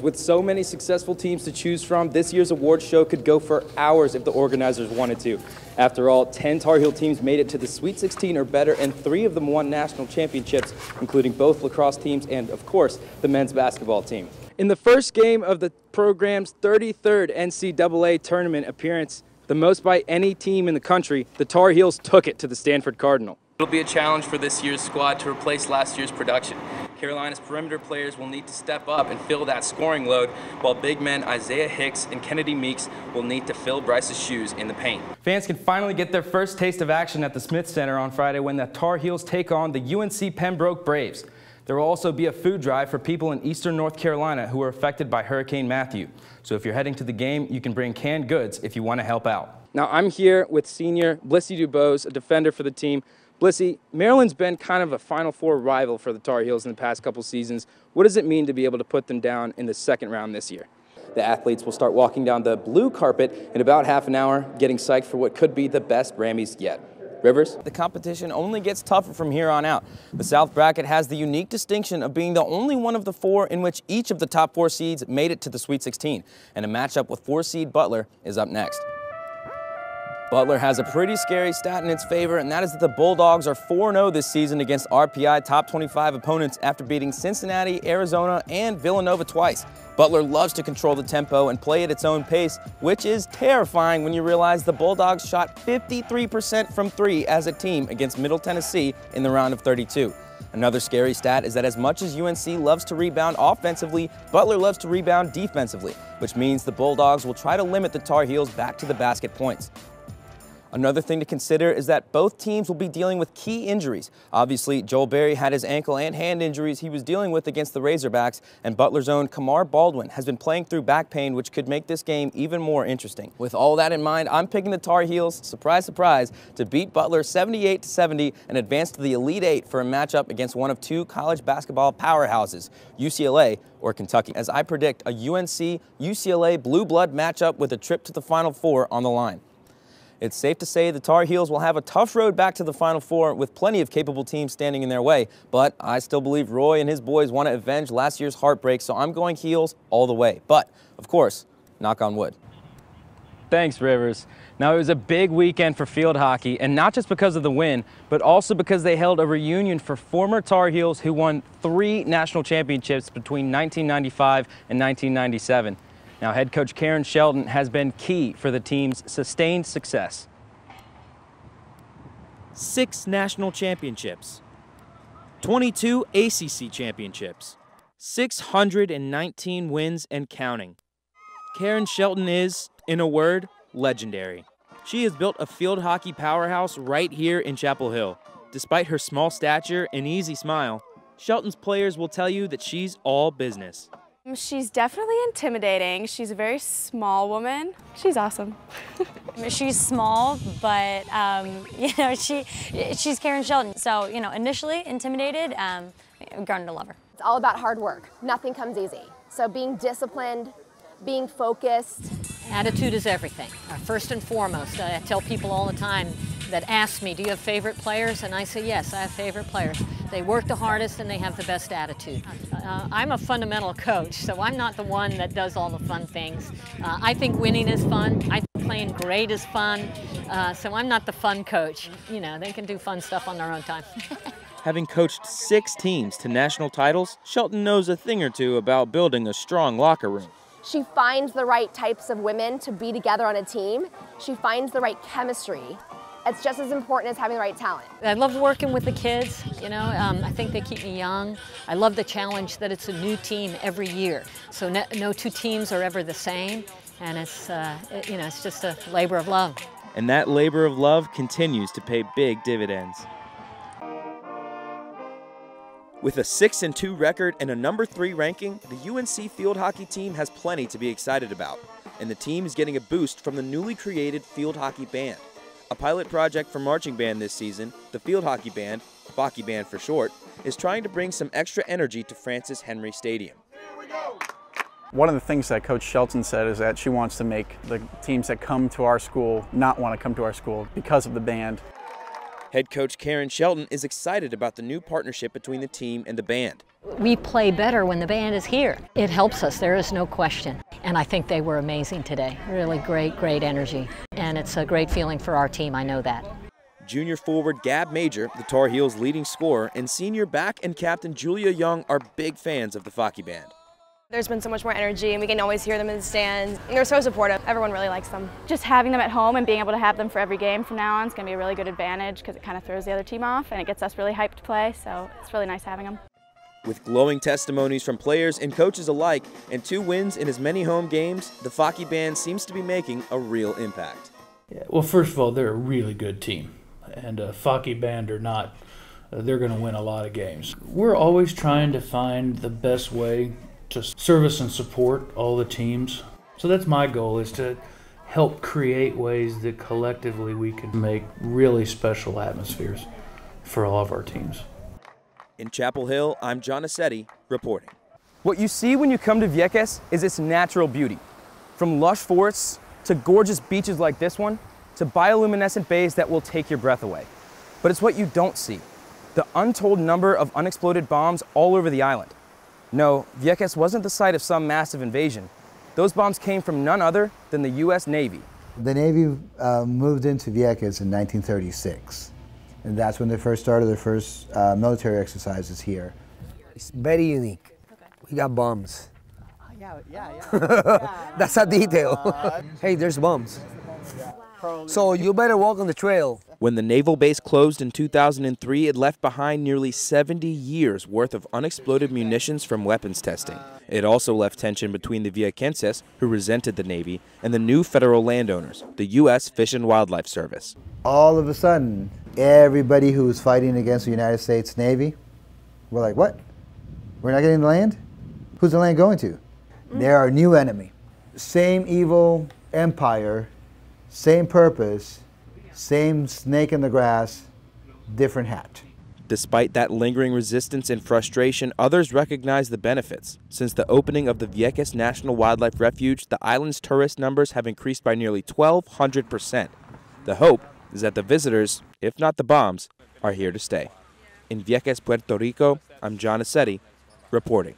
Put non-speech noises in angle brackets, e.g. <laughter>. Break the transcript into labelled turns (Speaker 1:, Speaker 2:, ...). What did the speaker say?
Speaker 1: With so many successful teams to choose from, this year's award show could go for hours if the organizers wanted to. After all, 10 Tar Heel teams made it to the Sweet 16 or better, and three of them won national championships, including both lacrosse teams and, of course, the men's basketball team. In the first game of the program's 33rd NCAA tournament appearance, the most by any team in the country, the Tar Heels took it to the Stanford Cardinal. It'll be a challenge for this year's squad to replace last year's production. Carolina's perimeter players will need to step up and fill that scoring load, while big men Isaiah Hicks and Kennedy Meeks will need to fill Bryce's shoes in the paint. Fans can finally get their first taste of action at the Smith Center on Friday when the Tar Heels take on the UNC Pembroke Braves. There will also be a food drive for people in eastern North Carolina who are affected by Hurricane Matthew. So if you're heading to the game, you can bring canned goods if you want to help out. Now I'm here with senior Blissy Dubose, a defender for the team. Blissy, Maryland's been kind of a Final Four rival for the Tar Heels in the past couple seasons. What does it mean to be able to put them down in the second round this year? The athletes will start walking down the blue carpet in about half an hour, getting psyched for what could be the best Rammies yet. Rivers? The competition only gets tougher from here on out. The South Bracket has the unique distinction of being the only one of the four in which each of the top four seeds made it to the Sweet 16, and a matchup with four seed Butler is up next. Butler has a pretty scary stat in its favor, and that is that the Bulldogs are 4-0 this season against RPI top 25 opponents after beating Cincinnati, Arizona, and Villanova twice. Butler loves to control the tempo and play at its own pace, which is terrifying when you realize the Bulldogs shot 53% from three as a team against Middle Tennessee in the round of 32. Another scary stat is that as much as UNC loves to rebound offensively, Butler loves to rebound defensively, which means the Bulldogs will try to limit the Tar Heels back to the basket points. Another thing to consider is that both teams will be dealing with key injuries. Obviously, Joel Berry had his ankle and hand injuries he was dealing with against the Razorbacks, and Butler's own Kamar Baldwin has been playing through back pain, which could make this game even more interesting. With all that in mind, I'm picking the Tar Heels, surprise, surprise, to beat Butler 78-70 and advance to the Elite Eight for a matchup against one of two college basketball powerhouses, UCLA or Kentucky, as I predict a UNC-UCLA blue blood matchup with a trip to the Final Four on the line. It's safe to say the Tar Heels will have a tough road back to the Final Four with plenty of capable teams standing in their way, but I still believe Roy and his boys want to avenge last year's heartbreak, so I'm going Heels all the way. But, of course, knock on wood. Thanks, Rivers. Now, it was a big weekend for field hockey, and not just because of the win, but also because they held a reunion for former Tar Heels who won three national championships between 1995 and 1997. Now, head coach Karen Shelton has been key for the team's sustained success.
Speaker 2: Six national championships, 22 ACC championships, 619 wins and counting. Karen Shelton is, in a word, legendary. She has built a field hockey powerhouse right here in Chapel Hill. Despite her small stature and easy smile, Shelton's players will tell you that she's all business.
Speaker 3: She's definitely intimidating. She's a very small woman. She's awesome. <laughs>
Speaker 4: she's small, but um, <laughs> you know she she's Karen Shelton. So you know initially intimidated, um, grown to love her.
Speaker 5: It's all about hard work. Nothing comes easy. So being disciplined, being focused.
Speaker 6: Attitude is everything. Uh, first and foremost, I tell people all the time that ask me, do you have favorite players? And I say, yes, I have favorite players. They work the hardest and they have the best attitude. Uh, I'm a fundamental coach, so I'm not the one that does all the fun things. Uh, I think winning is fun. I think playing great is fun. Uh, so I'm not the fun coach. You know, they can do fun stuff on their own time. <laughs>
Speaker 2: Having coached six teams to national titles, Shelton knows a thing or two about building a strong locker room.
Speaker 5: She finds the right types of women to be together on a team. She finds the right chemistry it's just as important as having the right talent.
Speaker 6: I love working with the kids, you know, um, I think they keep me young. I love the challenge that it's a new team every year. So no, no two teams are ever the same, and it's, uh, it, you know, it's just a labor of love.
Speaker 2: And that labor of love continues to pay big dividends. With a 6 and 2 record and a number 3 ranking, the UNC field hockey team has plenty to be excited about, and the team is getting a boost from the newly created field hockey band. A pilot project for marching band this season, the Field Hockey Band, Hockey Band for short, is trying to bring some extra energy to Francis Henry Stadium.
Speaker 7: One of the things that Coach Shelton said is that she wants to make the teams that come to our school not want to come to our school because of the band.
Speaker 2: Head coach Karen Shelton is excited about the new partnership between the team and the band.
Speaker 6: We play better when the band is here. It helps us, there is no question. And I think they were amazing today. Really great, great energy. And it's a great feeling for our team, I know that.
Speaker 2: Junior forward Gab Major, the Tar Heels' leading scorer, and senior back and captain Julia Young are big fans of the Focky Band.
Speaker 8: There's been so much more energy, and we can always hear them in the stands. And they're so supportive. Everyone really likes them.
Speaker 3: Just having them at home and being able to have them for every game from now on is going to be a really good advantage because it kind of throws the other team off and it gets us really hyped to play. So it's really nice having them.
Speaker 2: With glowing testimonies from players and coaches alike and two wins in as many home games, the Focky Band seems to be making a real impact.
Speaker 9: Yeah, well, first of all, they're a really good team and a Focky band or not, uh, they're going to win a lot of games. We're always trying to find the best way to service and support all the teams. So that's my goal is to help create ways that collectively we can make really special atmospheres for all of our teams.
Speaker 2: In Chapel Hill, I'm John Aceti reporting.
Speaker 1: What you see when you come to Vieques is its natural beauty. From lush forests to gorgeous beaches like this one, to bioluminescent bays that will take your breath away. But it's what you don't see the untold number of unexploded bombs all over the island. No, Vieques wasn't the site of some massive invasion. Those bombs came from none other than the U.S. Navy.
Speaker 10: The Navy uh, moved into Vieques in 1936, and that's when they first started their first uh, military exercises here.
Speaker 11: It's very unique. We got bombs. Yeah, yeah, yeah. <laughs> that's a detail. <laughs> hey, there's bombs. So you better walk on the trail.
Speaker 2: When the naval base closed in 2003, it left behind nearly 70 years worth of unexploded munitions from weapons testing. It also left tension between the Viequenses, who resented the Navy, and the new federal landowners, the U.S. Fish and Wildlife Service.
Speaker 10: All of a sudden, everybody who was fighting against the United States Navy were like, what? We're not getting the land? Who's the land going to? Mm. They're our new enemy. Same evil empire same purpose, same snake in the grass, different hat.
Speaker 2: Despite that lingering resistance and frustration, others recognize the benefits. Since the opening of the Vieques National Wildlife Refuge, the island's tourist numbers have increased by nearly 1,200%. The hope is that the visitors, if not the bombs, are here to stay. In Vieques, Puerto Rico, I'm John Aceti, reporting.